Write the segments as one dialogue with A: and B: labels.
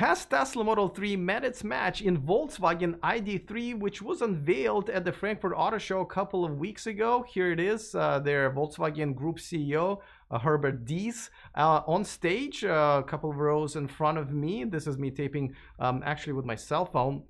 A: Has Tesla Model 3 met its match in Volkswagen ID3, which was unveiled at the Frankfurt Auto Show a couple of weeks ago? Here it is, uh, their Volkswagen Group CEO, uh, Herbert Diess, uh, on stage, uh, a couple of rows in front of me. This is me taping um, actually with my cell phone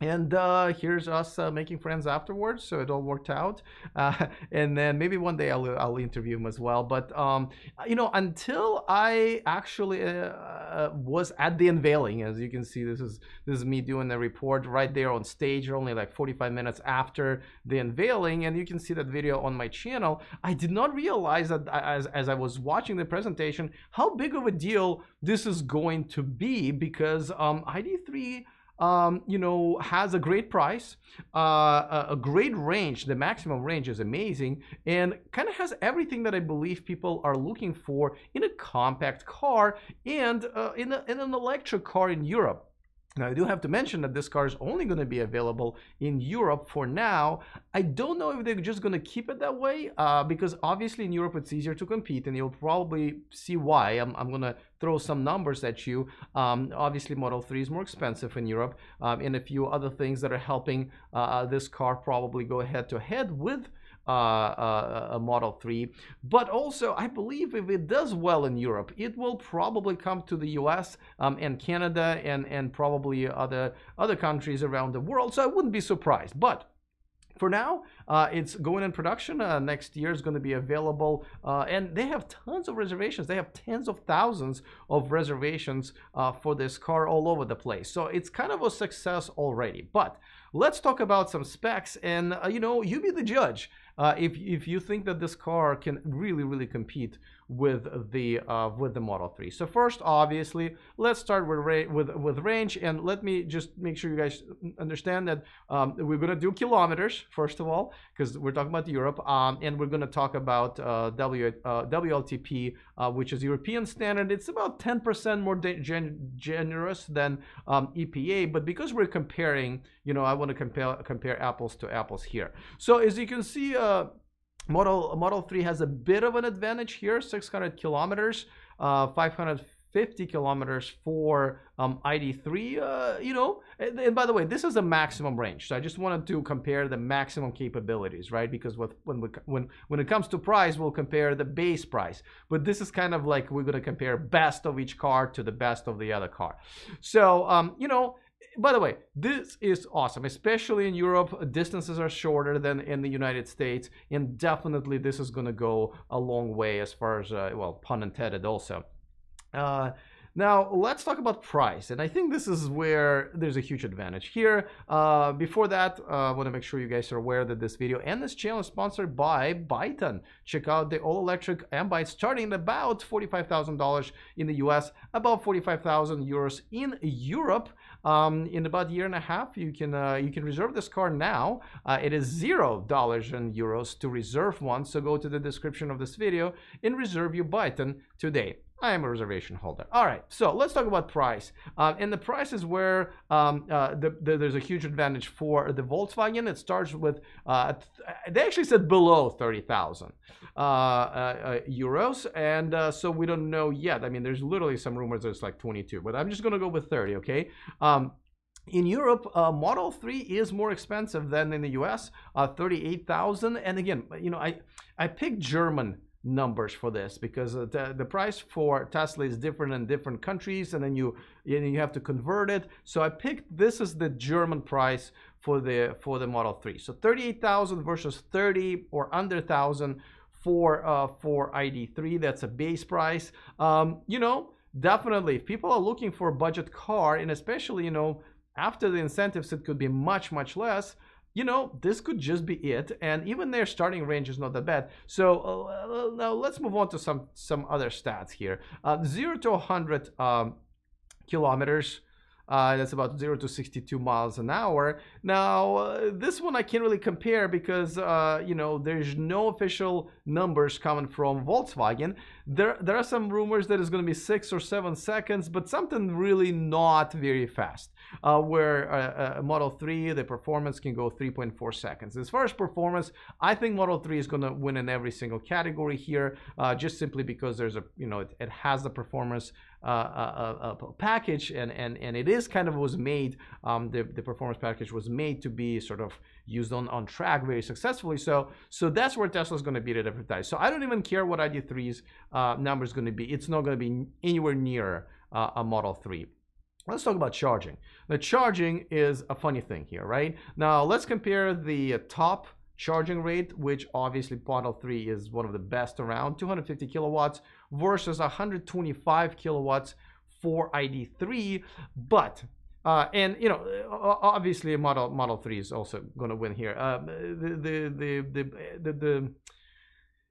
A: and uh, here's us uh, making friends afterwards so it all worked out. Uh, and then maybe one day I'll, I'll interview him as well. But um, you know until I actually uh, was at the unveiling as you can see this is this is me doing the report right there on stage only like 45 minutes after the unveiling. And you can see that video on my channel. I did not realize that as, as I was watching the presentation how big of a deal this is going to be because um, ID3 um, you know, has a great price, uh, a great range. The maximum range is amazing and kind of has everything that I believe people are looking for in a compact car and uh, in, a, in an electric car in Europe. Now, I do have to mention that this car is only going to be available in Europe for now. I don't know if they're just going to keep it that way uh, because obviously in Europe it's easier to compete and you'll probably see why. I'm, I'm going to throw some numbers at you. Um, obviously, Model 3 is more expensive in Europe um, and a few other things that are helping uh, this car probably go head to head with uh, uh, a Model 3. But also, I believe if it does well in Europe, it will probably come to the US um, and Canada and, and probably other, other countries around the world. So I wouldn't be surprised. But for now, uh, it's going in production. Uh, next year is going to be available. Uh, and they have tons of reservations. They have tens of thousands of reservations uh, for this car all over the place. So it's kind of a success already. But let's talk about some specs. And, uh, you know, you be the judge uh, Uh, if, if you think that this car can really, really compete with the uh, with the Model 3. So first, obviously, let's start with with with range, and let me just make sure you guys understand that um, we're gonna do kilometers first of all, because we're talking about Europe, um, and we're gonna talk about uh, w, uh, WLTP, uh, which is European standard. It's about 10% more gen generous than um, EPA, but because we're comparing, you know, I want to compare compare apples to apples here. So as you can see. Uh, Model Model 3 has a bit of an advantage here, 600 kilometers, uh, 550 kilometers for um, ID3. Uh, you know, and, and, by the way, this is a maximum range. So I just wanted to compare the maximum capabilities, right? Because with, when we, when when it comes to price, we'll compare the base price. But this is kind of like we're gonna compare best of each car to the best of the other car. So um, you know, by the way, this is awesome, especially in Europe. Distances are shorter than in the United States, and definitely this is going to go a long way as far as, uh, well, pun intended also. Uh, now, let's talk about price. And I think this is where there's a huge advantage. Here, uh, before that, uh, I want to make sure you guys are aware that this video and this channel is sponsored by Byton. Check out the all-electric M-Byte starting at about $45,000 in the US, about 45,000 euros in Europe. Um, in about a year and a half, you can uh, you can reserve this car now. Uh, it is zero dollars and euros to reserve one. So go to the description of this video and reserve your Byton today. I am a reservation holder. All right, so let's talk about price. Uh, and the price is where um, uh, the, the, there's a huge advantage for the Volkswagen. It starts with, uh, they actually said below 30,000 uh, uh, euros. And uh, so we don't know yet. I mean, there's literally some rumors that it's like 22, but I'm just going to go with 30, okay? Um, in Europe, uh, Model 3 is more expensive than in the US, uh, 38,000. And again, you know, I, I picked German numbers for this because the, the price for Tesla is different in different countries and then you you have to convert it. So I picked this is the German price for the for the Model 3 so 38,000 versus 30 or under 1,000 for uh, for ID3 that's a base price. Um, you know definitely if people are looking for a budget car and especially you know after the incentives it could be much much less you know, this could just be it. And even their starting range is not that bad. So uh, now let's move on to some, some other stats here. Uh, 0 to 100 um, kilometers uh, that's about 0 to 62 miles an hour. Now, uh, this one I can't really compare because, uh, you know, there's no official numbers coming from Volkswagen. There, there are some rumors that it's going to be 6 or 7 seconds, but something really not very fast. Uh, where a, a, Model 3, the performance can go 3.4 seconds. As far as performance, I think Model 3 is going to win in every single category here, uh, just simply because there's a, you know, it, it has the performance uh, package, and, and, and it is kind of was made, um, the, the performance package was made to be sort of used on, on track very successfully. So so that's where Tesla is going to beat it every time. So I don't even care what ID3's uh, number is going to be. It's not going to be anywhere near uh, a Model 3. Let's talk about charging. The charging is a funny thing here, right? Now let's compare the top charging rate, which obviously Model 3 is one of the best around, 250 kilowatts versus 125 kilowatts for ID3. But uh, and you know, obviously, Model Model Three is also going to win here. Uh, the, the the the the, the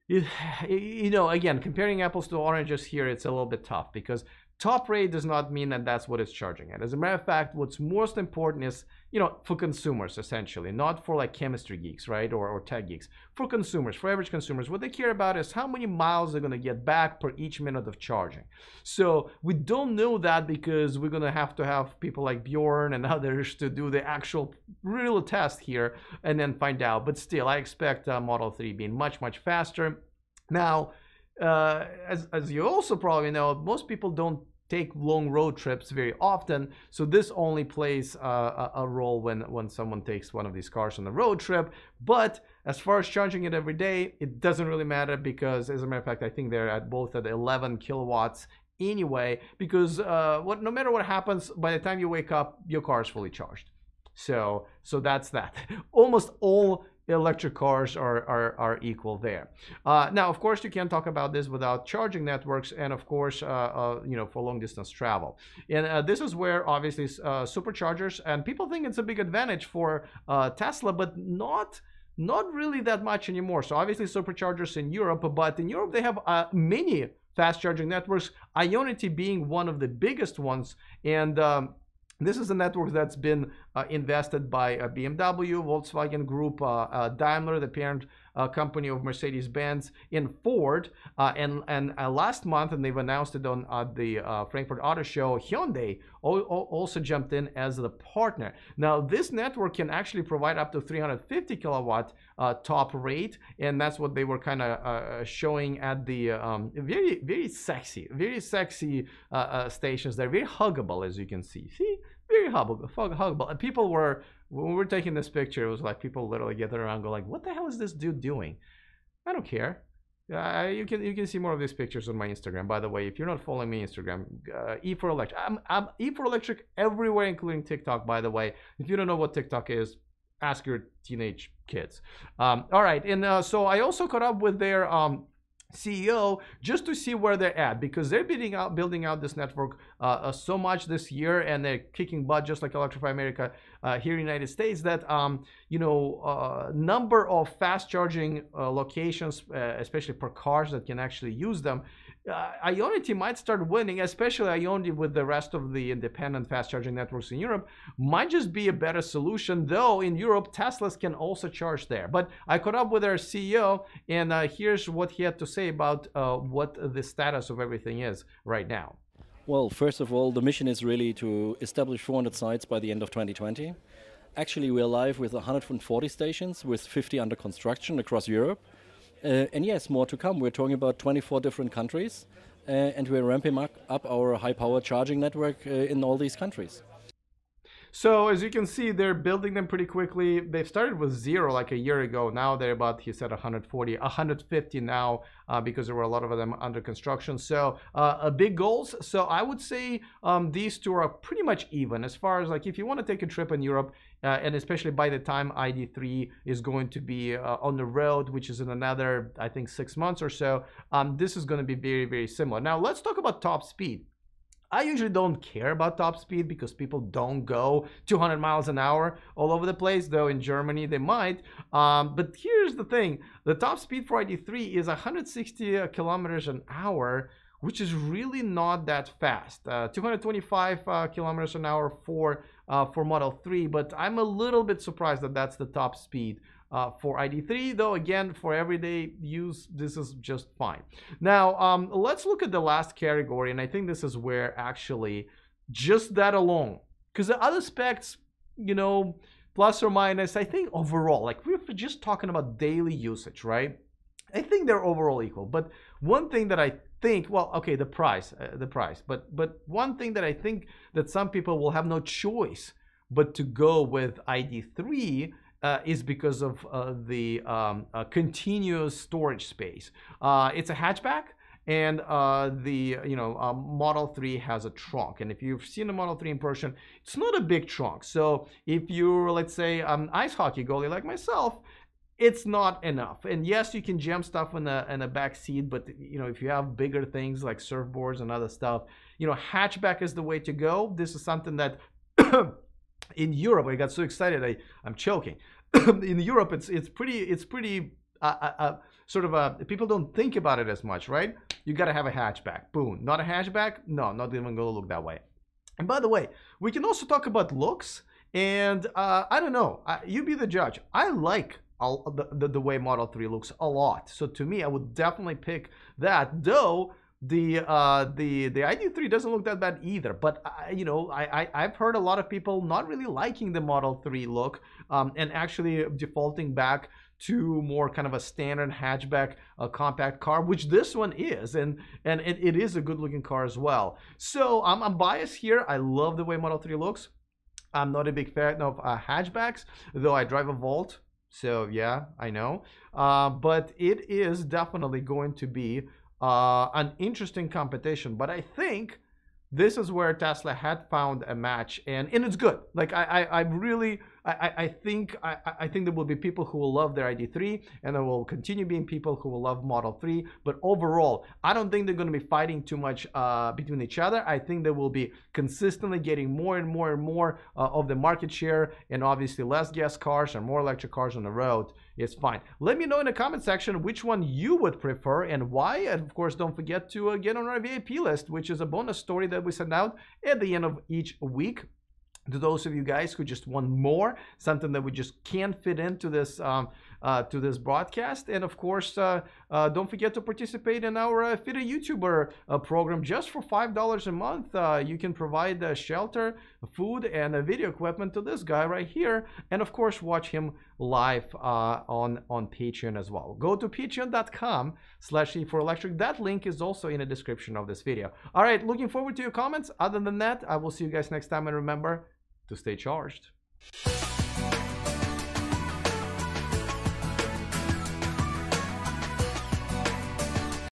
A: you know, again, comparing apples to oranges here, it's a little bit tough because top rate does not mean that that's what it's charging at. As a matter of fact, what's most important is, you know, for consumers essentially, not for like chemistry geeks, right, or, or tech geeks. For consumers, for average consumers, what they care about is how many miles they're going to get back per each minute of charging. So we don't know that because we're going to have to have people like Bjorn and others to do the actual real test here and then find out. But still, I expect uh, Model 3 being much, much faster. Now, uh, as, as you also probably know, most people don't take long road trips very often. So this only plays a, a, role when, when someone takes one of these cars on a road trip. But as far as charging it every day, it doesn't really matter because as a matter of fact, I think they're at both at 11 kilowatts anyway, because uh, what, no matter what happens, by the time you wake up, your car is fully charged. So, so that's that. Almost all electric cars are, are, are equal there. Uh, now, of course, you can't talk about this without charging networks and, of course, uh, uh, you know, for long distance travel. And uh, this is where obviously uh, superchargers, and people think it's a big advantage for uh, Tesla, but not not really that much anymore. So obviously superchargers in Europe, but in Europe they have many fast charging networks, Ionity being one of the biggest ones. And um, this is a network that's been uh, invested by uh, BMW, Volkswagen Group, uh, Daimler, the parent uh, company of Mercedes-Benz, in Ford. Uh, and and uh, last month, and they've announced it on uh, the uh, Frankfurt Auto Show, Hyundai also jumped in as the partner. Now, this network can actually provide up to 350 kilowatt top rate, and that's what they were kind of showing at the um, very, very sexy, very sexy stations. They're very huggable, as you can see. See? Very huggable, huggable. And people were when we were taking this picture, it was like people literally getting around, go like, "What the hell is this dude doing?" I don't care. Uh, you can you can see more of these pictures on my Instagram. By the way, if you're not following me Instagram, uh, E for Electric. I'm, I'm E for Electric everywhere, including TikTok. By the way, if you don't know what TikTok is, ask your teenage kids. Um, all right, and uh, so I also caught up with their um, CEO just to see where they're at because they're building out building out this network uh, uh, so much this year and they're kicking butt just like Electrify America uh, here in the United States that um, you know uh, number of fast charging uh, locations uh, especially for cars that can actually use them uh, Ionity might start winning, especially Ionity with the rest of the independent fast charging networks in Europe, might just be a better solution. Though in Europe, Teslas can also charge there. But I caught up with our CEO, and uh, here's what he had to say about uh, what the status of everything is right now.
B: Well, first of all, the mission is really to establish 400 sites by the end of 2020. Actually, we're live with 140 stations, with 50 under construction across Europe. Uh, and yes, more to come. We're talking about 24 different countries, uh, and we're ramping up our high power charging network uh, in all these countries.
A: So as you can see, they're building them pretty quickly. They've started with zero like a year ago. Now they're about, he said 140, 150 now uh, because there were a lot of them under construction. So uh, big goals. So I would say um, these two are pretty much even as far as like if you want to take a trip in Europe, and especially by the time ID3 is going to be uh, on the road, which is in another, I think, six months or so, um, this is going to be very, very similar. Now let's talk about top speed. I usually don't care about top speed because people don't go 200 miles an hour all over the place, though in Germany they might. Um, but here's the thing the top speed for ID3 is 160 kilometers an hour, which is really not that fast. Uh, 225 uh, kilometers an hour for, uh, for Model 3, but I'm a little bit surprised that that's the top speed uh, for ID3, though again, for everyday use, this is just fine. Now, um, let's look at the last category, and I think this is where actually just that alone, because the other specs, you know, plus or minus, I think overall, like we're just talking about daily usage, right? I think they're overall equal. But one thing that I think, well, okay, the price, uh, the price, but but one thing that I think that some people will have no choice but to go with ID3 uh, is because of uh, the um, uh, continuous storage space. Uh, it's a hatchback, and uh, the you know uh, Model 3 has a trunk. And if you've seen the Model 3 in person, it's not a big trunk. So if you're let's say an ice hockey goalie like myself, it's not enough. And yes, you can jam stuff in the in the back seat, but you know if you have bigger things like surfboards and other stuff, you know hatchback is the way to go. This is something that in Europe, I got so excited, I I'm choking. in Europe, it's it's pretty it's pretty uh, uh, uh, sort of a people don't think about it as much, right? You got to have a hatchback. Boom, not a hatchback? No, not even gonna look that way. And by the way, we can also talk about looks. And uh, I don't know, you be the judge. I like the, the, way Model 3 looks a lot. So to me, I would definitely pick that. Though the uh, the the ID3 doesn't look that bad either. But uh, you know, I, I have heard a lot of people not really liking the Model 3 look um, and actually defaulting back to more kind of a standard hatchback uh, compact car, which this one is, and and it, it is a good looking car as well. So I'm, I'm biased here. I love the way Model 3 looks. I'm not a big fan of uh, hatchbacks, though I drive a Volt. So yeah, I know. Uh, but it is definitely going to be uh, an interesting competition. But I think this is where Tesla had found a match, and and it's good. Like I I, I really I, I think I, I think there will be people who will love their ID3 and there will continue being people who will love Model 3. But overall, I don't think they're going to be fighting too much uh, between each other. I think they will be consistently getting more and more and more uh, of the market share and obviously less gas cars and more electric cars on the road. It's fine. Let me know in the comment section which one you would prefer and why. And of course, don't forget to uh, get on our VIP list, which is a bonus story that we send out at the end of each week to those of you guys who just want more, something that we just can't fit into this um, uh, to this broadcast. And of course, uh, uh, don't forget to participate in our uh, Fit a YouTuber uh, program. Just for $5 a month, uh, you can provide shelter, food, and video equipment to this guy right here. And of course, watch him live on, on Patreon as well. Go to patreon.com slash E4Electric. That link is also in the description of this video. All right, looking forward to your comments. Other than that, I will see you guys next time. And remember, to stay charged.